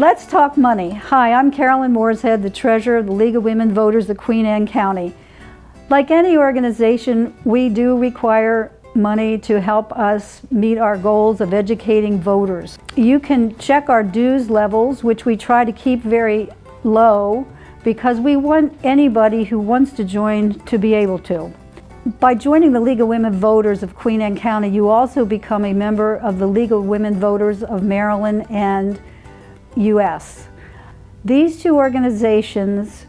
Let's talk money. Hi, I'm Carolyn Morshead, the treasurer of the League of Women Voters of Queen Anne County. Like any organization, we do require money to help us meet our goals of educating voters. You can check our dues levels, which we try to keep very low because we want anybody who wants to join to be able to. By joining the League of Women Voters of Queen Anne County, you also become a member of the League of Women Voters of Maryland and U.S. These two organizations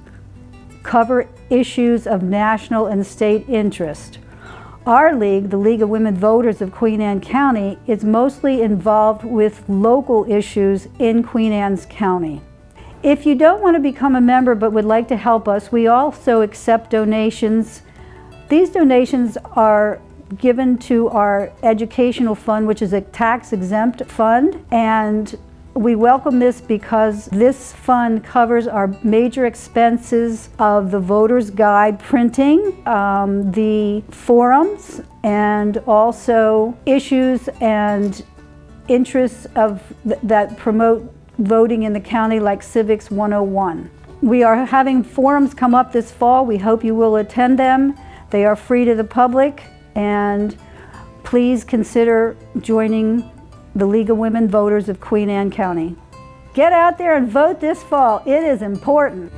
cover issues of national and state interest. Our league, the League of Women Voters of Queen Anne County, is mostly involved with local issues in Queen Anne's County. If you don't want to become a member but would like to help us, we also accept donations. These donations are given to our educational fund, which is a tax exempt fund, and we welcome this because this fund covers our major expenses of the voter's guide printing, um, the forums, and also issues and interests of th that promote voting in the county like Civics 101. We are having forums come up this fall. We hope you will attend them. They are free to the public and please consider joining the League of Women Voters of Queen Anne County. Get out there and vote this fall. It is important.